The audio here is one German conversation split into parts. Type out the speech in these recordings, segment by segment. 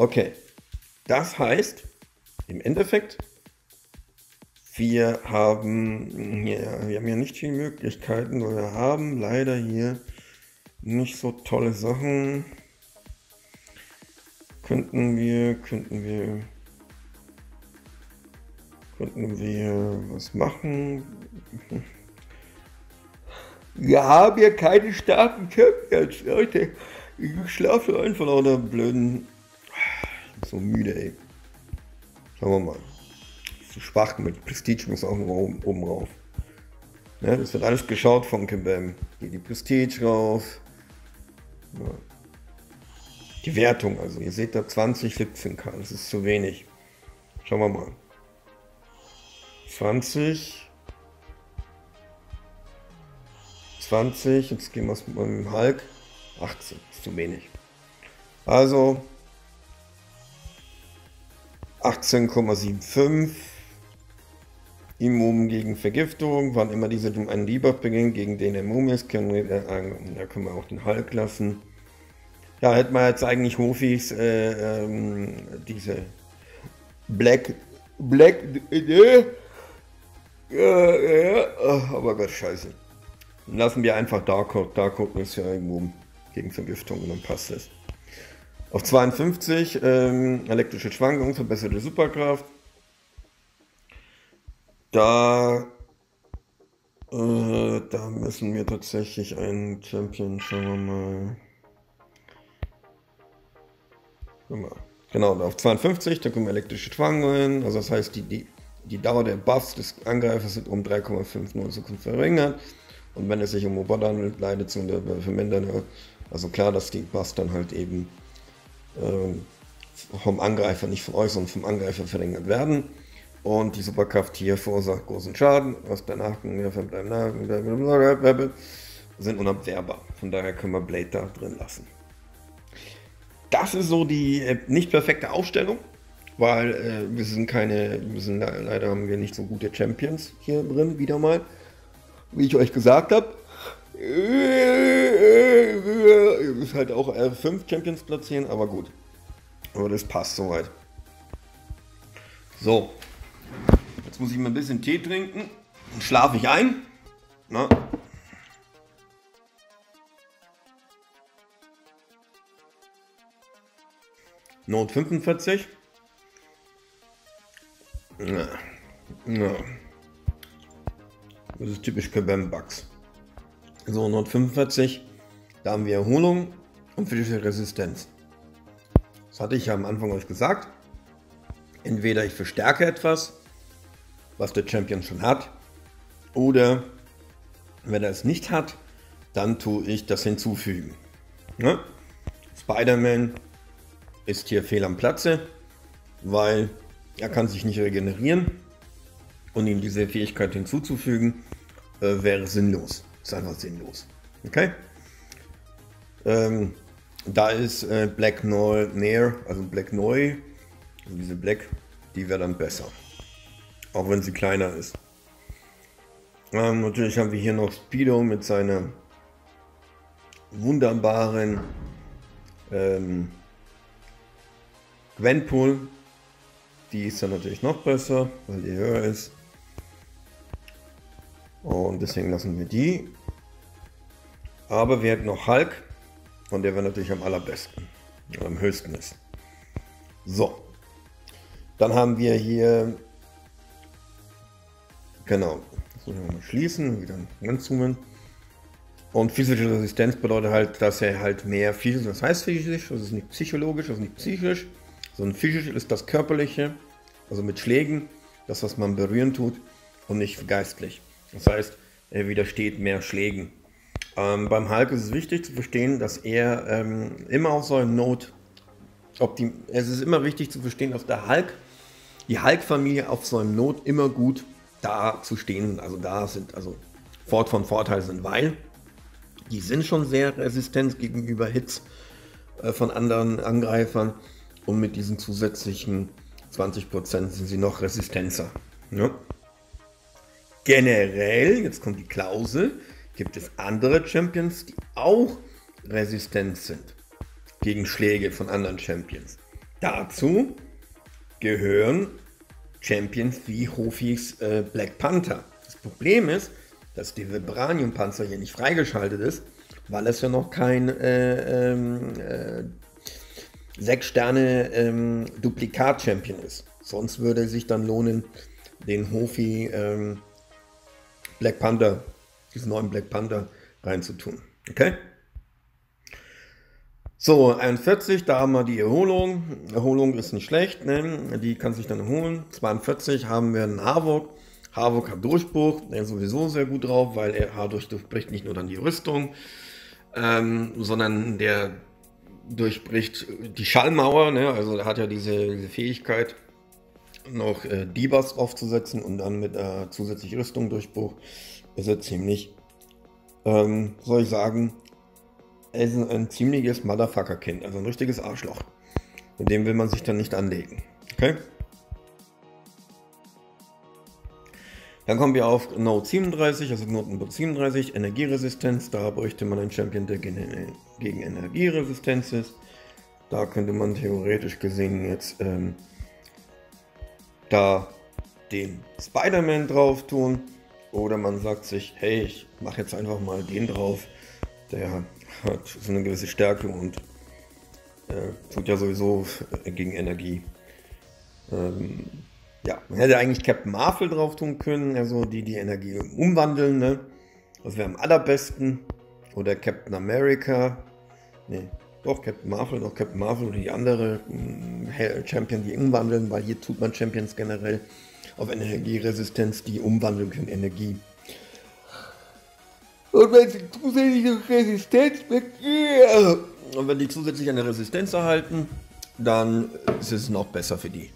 Okay, das heißt, im Endeffekt, wir haben, ja, wir haben ja nicht viele Möglichkeiten, weil wir haben leider hier nicht so tolle Sachen. Könnten wir, könnten wir, könnten wir was machen? Wir haben ja keine starken Champions, Leute. Ich schlafe einfach lauter blöden. So müde, ey. Schauen wir mal. Zu schwach mit Prestige muss auch oben, oben rauf. Ja, das wird alles geschaut von Kebam. Geht die Prestige rauf. Ja. Die Wertung, also ihr seht da 20, 17k, das ist zu wenig. Schauen wir mal. 20. 20, jetzt gehen wir mit dem Hulk. 18, ist zu wenig. Also 18,75. Immun gegen Vergiftung, wann immer diese um einen Debuff beginnt, gegen den er Mumm ist, können wir, äh, da können wir auch den Hulk lassen. Ja, hätten wir jetzt eigentlich Hofis äh, ähm, diese Black, Black, äh, ja, ja, aber Gott, scheiße. Lassen wir einfach Darkhawk. Darkhawk ist ja irgendwo gegen Vergiftung und dann passt es. Auf 52 ähm, elektrische Schwankung, verbesserte Superkraft. Da, äh, da müssen wir tatsächlich einen Champion, schauen wir mal. Genau, auf 52, da kommen elektrische Schwankungen, also das heißt, die, die, die Dauer der Buffs des Angreifers sind um 3,5 Sekunden verringert. Und wenn es sich um Roboter handelt, leidet zu der vermindern. Also klar, dass die Buffs dann halt eben vom Angreifer, nicht vom Äußeren, vom Angreifer verringert werden. Und die Superkraft hier verursacht großen Schaden, aus der Nacken, ja, sind unabwehrbar. Von daher können wir Blade da drin lassen. Das ist so die äh, nicht perfekte Aufstellung, weil äh, wir sind keine, wir sind leider haben wir nicht so gute Champions hier drin, wieder mal. Wie ich euch gesagt habe. Ist halt auch äh, 5 Champions platzieren, aber gut. Aber das passt soweit. So. Jetzt muss ich mal ein bisschen Tee trinken. Dann schlafe ich ein. Na, Note 45. Ja. Ja. Das ist typisch Kabam-Bugs. So, Note 45. Da haben wir Erholung und physische Resistenz. Das hatte ich ja am Anfang euch gesagt. Entweder ich verstärke etwas, was der Champion schon hat, oder wenn er es nicht hat, dann tue ich das hinzufügen. Ne? Spider-Man ist hier fehl am Platze, weil er kann sich nicht regenerieren und ihm diese Fähigkeit hinzuzufügen äh, wäre sinnlos. Ist einfach sinnlos. Okay? Ähm, da ist äh, Black Noir näher, also Black Neu, also diese Black, die wäre dann besser. Auch wenn sie kleiner ist. Ähm, natürlich haben wir hier noch Speedo mit seiner wunderbaren ähm, Gwenpool, die ist dann natürlich noch besser, weil die höher ist. Und deswegen lassen wir die. Aber wir hätten noch Hulk und der wäre natürlich am allerbesten, am höchsten ist. So, dann haben wir hier, genau, das muss ich mal schließen, wieder ranzoomen. Und physische Resistenz bedeutet halt, dass er halt mehr physisch, das heißt physisch, das ist nicht psychologisch, das ist nicht psychisch, so ein physisch ist das Körperliche, also mit Schlägen, das, was man berühren tut, und nicht geistlich. Das heißt, er widersteht mehr Schlägen. Ähm, beim Hulk ist es wichtig zu verstehen, dass er ähm, immer auf so einem Not, optim es ist immer wichtig zu verstehen, dass der Hulk, die Hulk-Familie auf so einem Not immer gut da zu stehen, also da sind, also Fort von Vorteil sind, weil die sind schon sehr resistent gegenüber Hits äh, von anderen Angreifern und mit diesen zusätzlichen 20% sind sie noch resistenter. Ja? Generell, jetzt kommt die Klausel, gibt es andere Champions, die auch resistent sind gegen Schläge von anderen Champions. Dazu gehören Champions wie Hofis äh, Black Panther. Das Problem ist, dass der Vibranium-Panzer hier nicht freigeschaltet ist, weil es ja noch kein äh, ähm, äh, 6 Sterne ähm, Duplikat-Champion ist. Sonst würde es sich dann lohnen, den Hofi ähm, Black Panther, diesen neuen Black Panther reinzutun. Okay? So, 41, da haben wir die Erholung. Erholung ist nicht schlecht, ne? die kann sich dann erholen. 42 haben wir einen Havok. Havok hat Durchbruch, der ist sowieso sehr gut drauf, weil er durchbricht nicht nur dann die Rüstung, ähm, sondern der durchbricht die Schallmauer, ne? also er hat ja diese, diese Fähigkeit, noch äh, Debuffs aufzusetzen und dann mit äh, zusätzlich Rüstung Durchbruch ist er ziemlich, ähm, soll ich sagen, er ist ein, ein ziemliches Motherfucker-Kind, also ein richtiges Arschloch. Mit dem will man sich dann nicht anlegen. Okay? Dann kommen wir auf Note 37, also Knotenpunkt 37, Energieresistenz. Da bräuchte man einen Champion, der gegen Energieresistenz ist. Da könnte man theoretisch gesehen jetzt ähm, da den Spider-Man drauf tun. Oder man sagt sich, hey, ich mache jetzt einfach mal den drauf. Der hat so eine gewisse Stärke und äh, tut ja sowieso gegen Energie. Ähm, ja, man hätte eigentlich Captain Marvel drauf tun können, also die die Energie umwandeln, ne? Das wäre am allerbesten. Oder Captain America. Ne, doch, Captain Marvel, doch Captain Marvel oder die andere äh, Champion, die umwandeln, weil hier tut man Champions generell auf Energieresistenz, die umwandeln können Energie. Und wenn sie zusätzliche Resistenz und wenn die zusätzlich eine Resistenz erhalten, dann ist es noch besser für die.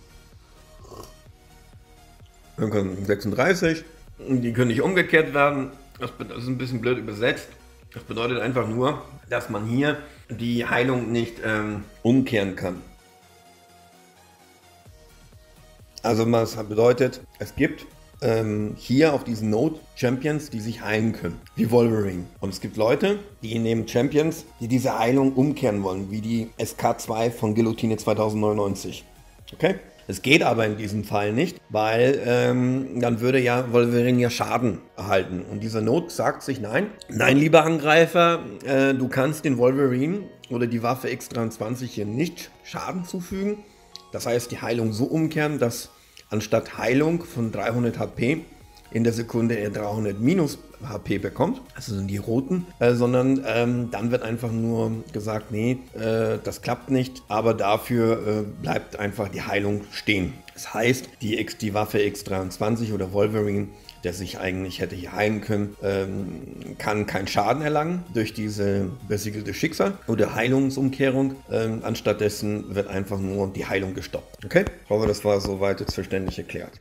Dann können 36, die können nicht umgekehrt werden. Das ist ein bisschen blöd übersetzt. Das bedeutet einfach nur, dass man hier die Heilung nicht ähm, umkehren kann. Also was bedeutet, es gibt ähm, hier auf diesen Note Champions, die sich heilen können, wie Wolverine. Und es gibt Leute, die nehmen Champions, die diese Heilung umkehren wollen, wie die SK2 von Guillotine 2099. Okay? Es geht aber in diesem Fall nicht, weil ähm, dann würde ja Wolverine ja Schaden erhalten. Und dieser Not sagt sich, nein, nein, lieber Angreifer, äh, du kannst den Wolverine oder die Waffe X23 hier nicht Schaden zufügen. Das heißt, die Heilung so umkehren, dass anstatt Heilung von 300 HP in der Sekunde er 300 minus HP bekommt, also sind die roten, äh, sondern ähm, dann wird einfach nur gesagt, nee, äh, das klappt nicht, aber dafür äh, bleibt einfach die Heilung stehen. Das heißt, die, X, die Waffe X23 oder Wolverine der sich eigentlich hätte hier heilen können, ähm, kann keinen Schaden erlangen durch diese besiegelte Schicksal oder Heilungsumkehrung. Ähm, anstattdessen wird einfach nur die Heilung gestoppt. Okay? Ich hoffe, das war soweit jetzt verständlich erklärt.